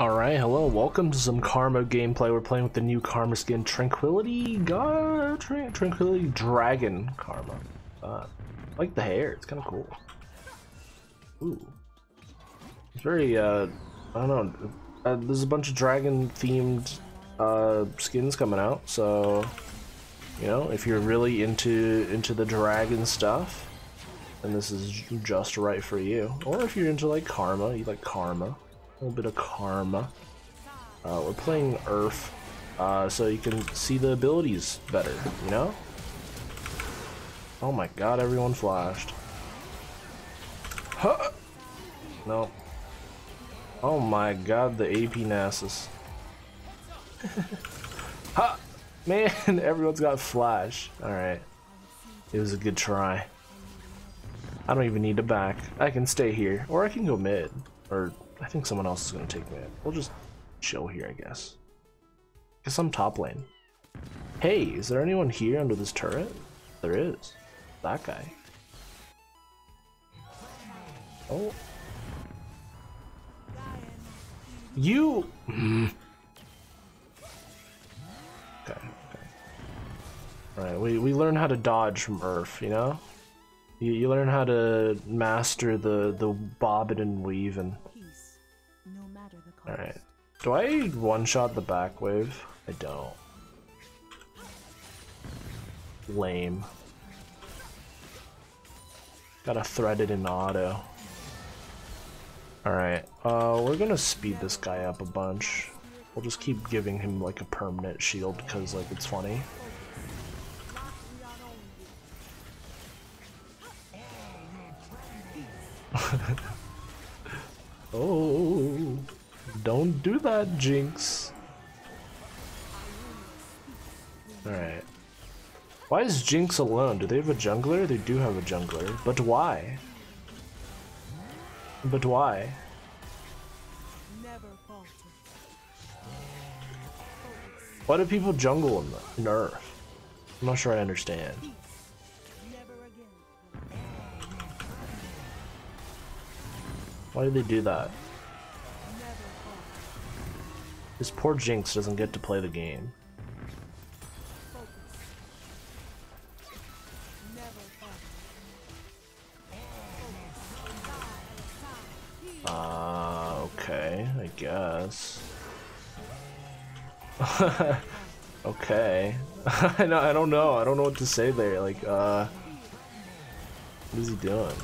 Alright, hello, welcome to some Karma gameplay. We're playing with the new Karma skin, Tranquility God, Tran Tranquility Dragon Karma. Uh, I like the hair, it's kind of cool. Ooh. It's very, uh, I don't know, uh, there's a bunch of dragon themed uh, skins coming out, so, you know, if you're really into, into the dragon stuff, then this is just right for you. Or if you're into like Karma, you like Karma. A little bit of karma. Uh, we're playing URF, uh, so you can see the abilities better, you know? Oh my god, everyone flashed. Huh! No. Oh my god, the AP Nasus. ha! Man, everyone's got flash. Alright. It was a good try. I don't even need to back. I can stay here. Or I can go mid. Or I think someone else is going to take me. We'll just chill here, I guess. Guess I'm top lane. Hey, is there anyone here under this turret? There is. That guy. Oh. You! okay, okay. Alright, we, we learn how to dodge from URF, you know? You, you learn how to master the, the bobbing and weaving. Alright. Do I one-shot the back wave? I don't. Lame. Gotta thread it in auto. Alright, uh, we're gonna speed this guy up a bunch. We'll just keep giving him like a permanent shield because like it's funny. oh. Don't do that, Jinx. Alright. Why is Jinx alone? Do they have a jungler? They do have a jungler. But why? But why? Why do people jungle in, the, URF? I'm not sure I understand. Why do they do that? This poor Jinx doesn't get to play the game. Uh, okay, I guess. okay. I know I don't know. I don't know what to say there. Like, uh what is he doing?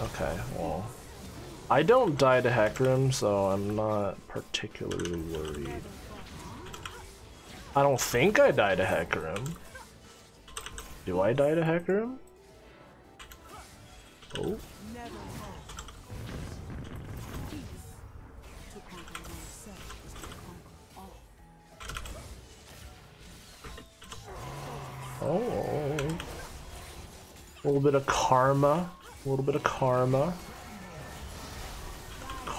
Okay, well I don't die to Hecarim, so I'm not particularly worried. I don't think I die to Hecarim. Do I die to Hecarim? Oh. Oh. A little bit of karma. A little bit of karma.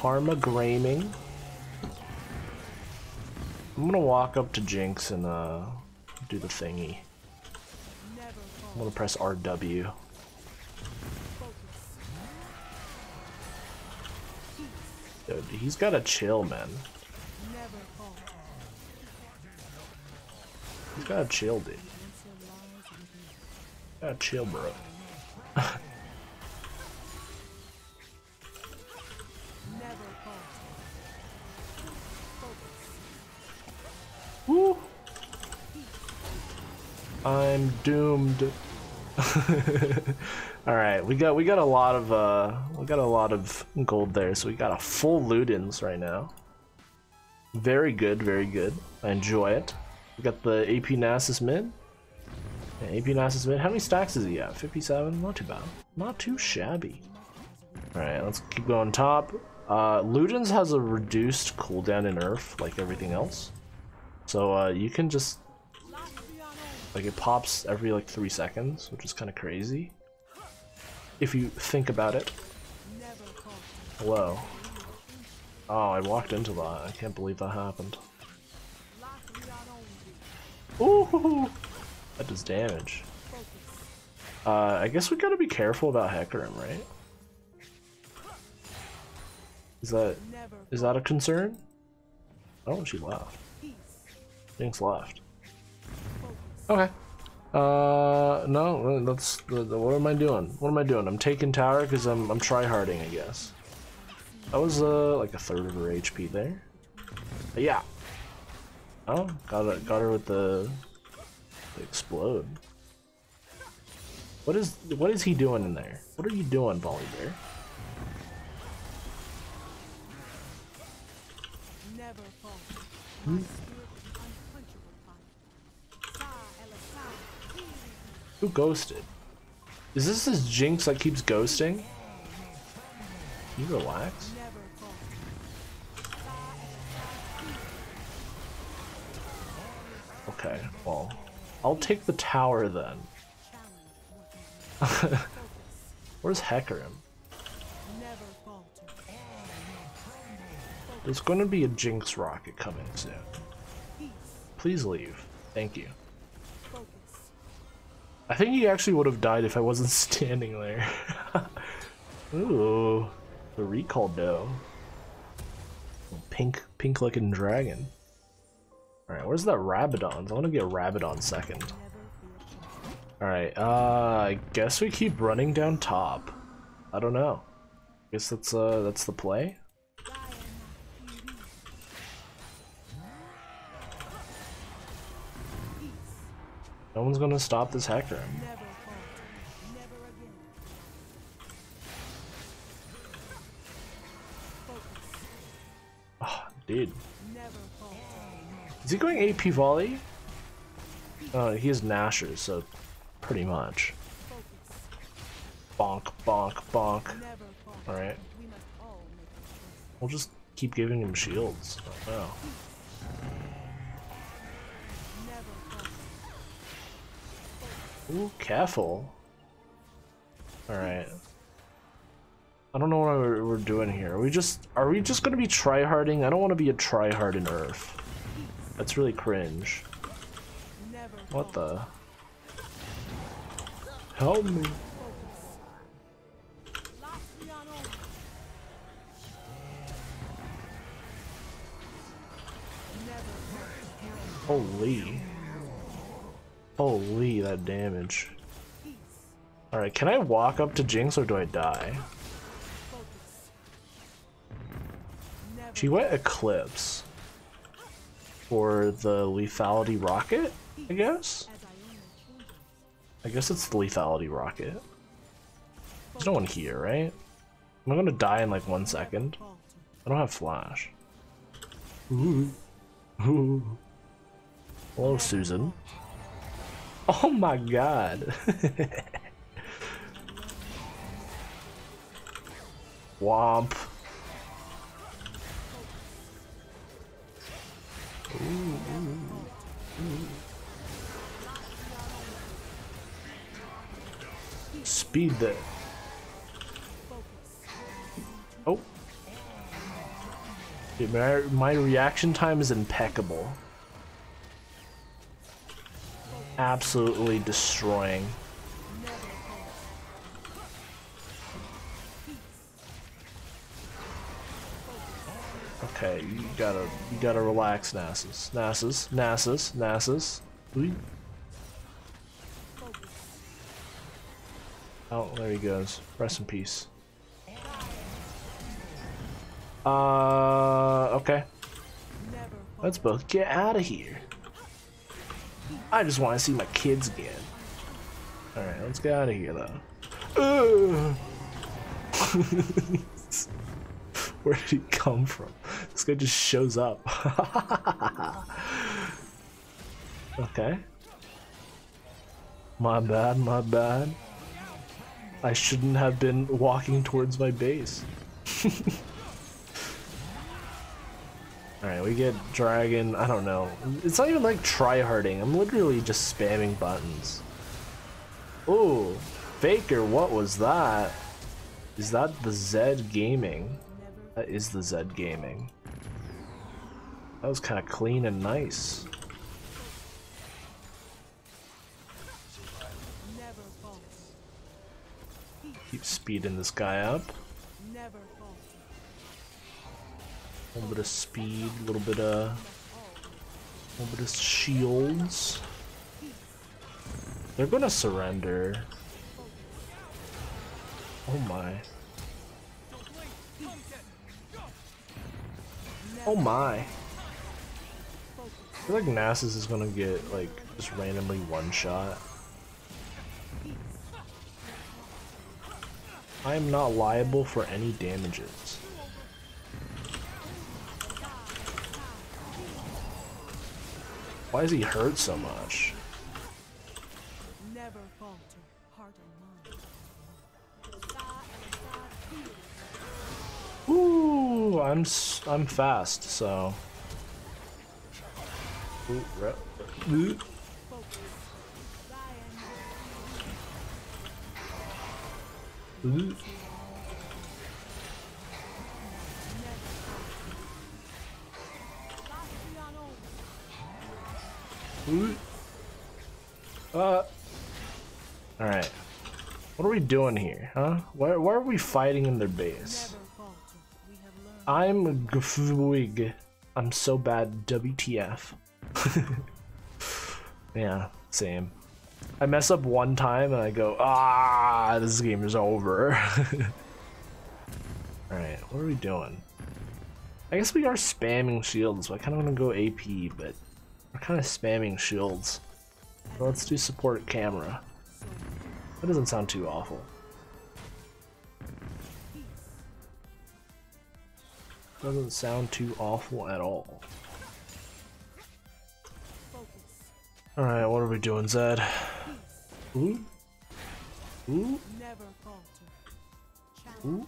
Karma Graming. I'm gonna walk up to Jinx and uh, do the thingy. I'm gonna press RW. Dude, he's gotta chill, man. He's gotta chill, dude. Gotta chill, bro. doomed. All right, we got we got a lot of uh we got a lot of gold there, so we got a full Ludens right now. Very good, very good. I enjoy it. We got the AP Nasus mid. Yeah, AP Nasus mid. How many stacks is he at? 57? Not too bad. Not too shabby. Alright, let's keep going top. Uh, Ludens has a reduced cooldown in URF, like everything else. So uh, you can just like it pops every like three seconds, which is kind of crazy. If you think about it. Hello. Oh, I walked into that. I can't believe that happened. Ooh, that does damage. Uh, I guess we gotta be careful about Hecarim, right? Is that is that a concern? Oh, she left. Jinx left. Okay. Uh, no, that's what am I doing? What am I doing? I'm taking tower because I'm I'm try harding, I guess. That was uh like a third of her HP there. But yeah. Oh, got it. Got her with the, the explode. What is what is he doing in there? What are you doing, Volibear? Hmm? Who ghosted? Is this this Jinx that keeps ghosting? Can you relax? Okay, well, I'll take the tower then. Where's Hecarim? There's to be a Jinx rocket coming soon. Please leave. Thank you. I think he actually would have died if I wasn't standing there. Ooh, the recall dough. Pink, pink looking dragon. Alright, where's that Rabadon? I want to get Rabadon second. Alright, uh, I guess we keep running down top. I don't know. I Guess that's, uh, that's the play? No one's gonna stop this Hector. Oh, dude. Is he going AP volley? Uh, he has Nashor's, so pretty much. Bonk, bonk, bonk. Alright. We'll just keep giving him shields. Oh. Ooh, careful. Alright. I don't know what we're, doing here. Are we just are we just gonna be tryharding? I don't want to be a tryhard in URF. That's really cringe. What the? Help me. Holy. Holy, that damage. Alright, can I walk up to Jinx or do I die? She went Eclipse for the lethality rocket, I guess? I guess it's the lethality rocket. There's no one here, right? Am I'm gonna die in like one second. I don't have flash. Ooh. Ooh. Hello, Susan. Oh my god. Womp. Speed that. Oh. Dude, my, my reaction time is impeccable. Absolutely destroying. Okay, you gotta you gotta relax, Nasus. Nasus, Nasus, Nasus. Oh, there he goes. Rest in peace. Uh, okay. Let's both get out of here. I just want to see my kids again. Alright, let's get out of here, though. Where did he come from? This guy just shows up. okay. My bad, my bad. I shouldn't have been walking towards my base. Alright, we get dragon, I don't know. It's not even like try-harding, I'm literally just spamming buttons. Oh, Faker, what was that? Is that the Zed Gaming? That is the Zed Gaming. That was kind of clean and nice. Keep speeding this guy up. A little bit of speed, a little bit of, a little bit of shields. They're gonna surrender. Oh my. Oh my. I feel like Nasus is gonna get like just randomly one shot. I am not liable for any damages. Why is he hurt so much? Ooh, I'm I'm fast, so. Ooh, ooh. Ooh. Ooh. Uh. All right. What are we doing here, huh? Why, why are we fighting in their base? I'm Gfwig. I'm so bad. WTF. yeah, same. I mess up one time and I go, ah, this game is over. Alright, what are we doing? I guess we are spamming shields, so I kind of want to go AP, but we're kind of spamming shields. Let's do support camera. That doesn't sound too awful. Doesn't sound too awful at all. Alright, what are we doing, Zed? Ooh? Ooh? Ooh?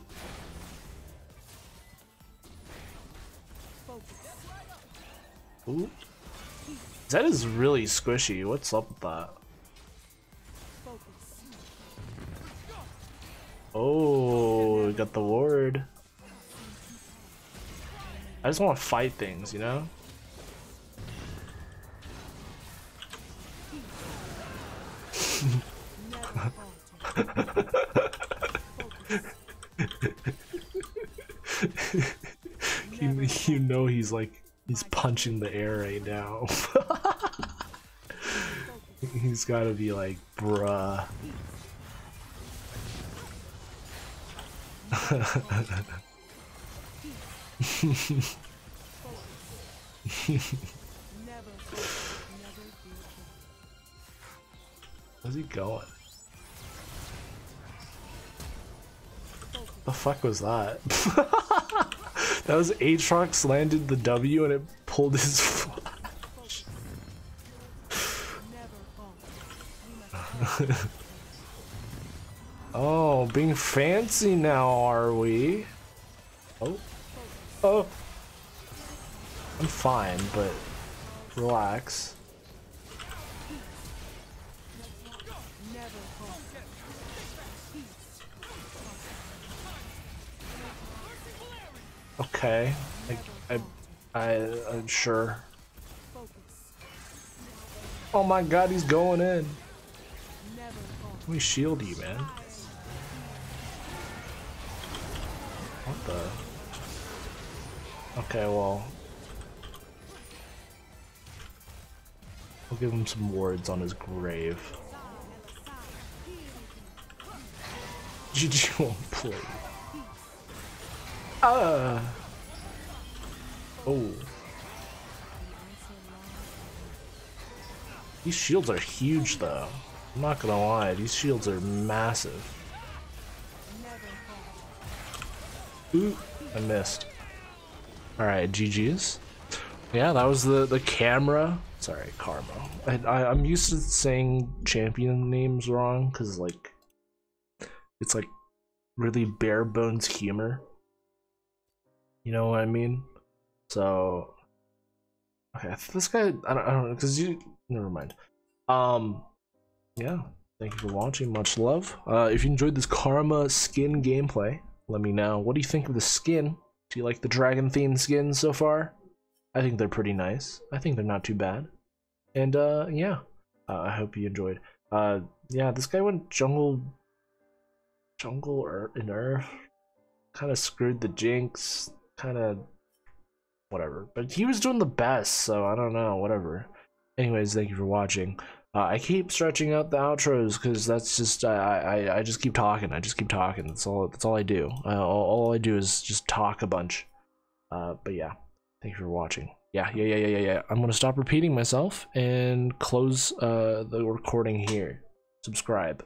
Ooh? Zed is really squishy. What's up with that? Oh, got the ward. I just want to fight things, you know? you, you know he's like he's punching the air right now. he's gotta be like, bruh. Where's he going? The fuck was that? that was Aatrox landed the W and it pulled his oh, being fancy now, are we? Oh. Oh. I'm fine, but relax. Okay, I, I, I, I'm sure. Oh my god, he's going in. Let me shield you, man. What the? Okay, well, I'll give him some wards on his grave. GG play. Ah! Oh. These shields are huge though. I'm not gonna lie, these shields are massive. Ooh, I missed. Alright, GG's. Yeah, that was the, the camera Sorry, Karma. I, I, I'm used to saying champion names wrong because, like, it's like really bare bones humor. You know what I mean? So, okay, this guy, I don't, I don't know, because you, never mind. Um, yeah, thank you for watching. Much love. Uh, if you enjoyed this Karma skin gameplay, let me know. What do you think of the skin? Do you like the dragon themed skins so far? I think they're pretty nice. I think they're not too bad. And uh, yeah, uh, I hope you enjoyed. Uh, yeah, this guy went jungle, jungle or in URF, kind of screwed the Jinx, kind of whatever. But he was doing the best, so I don't know, whatever. Anyways, thank you for watching. Uh, I keep stretching out the outros because that's just I, I I just keep talking. I just keep talking. That's all. That's all I do. All, all, I do is just talk a bunch. Uh, but yeah, thank you for watching. Yeah, yeah, yeah, yeah, yeah, yeah. I'm gonna stop repeating myself and close uh, the recording here. Subscribe.